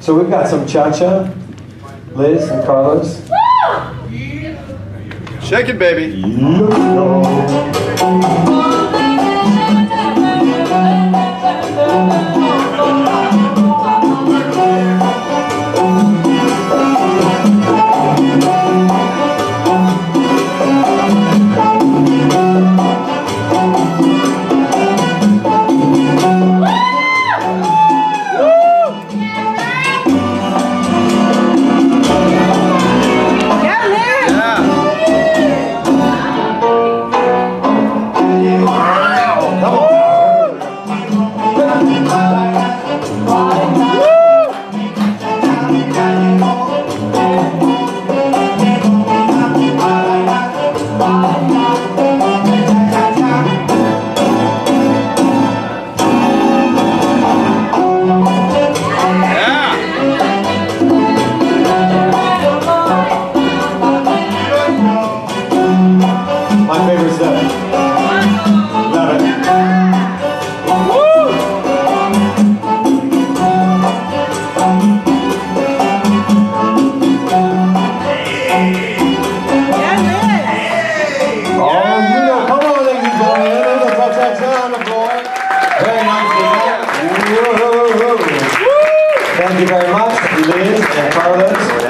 So we've got some cha-cha, Liz and Carlos. Shake it, baby. My favorite stuff. Boy. Very nice. Thank you very much, Liz and Carlos.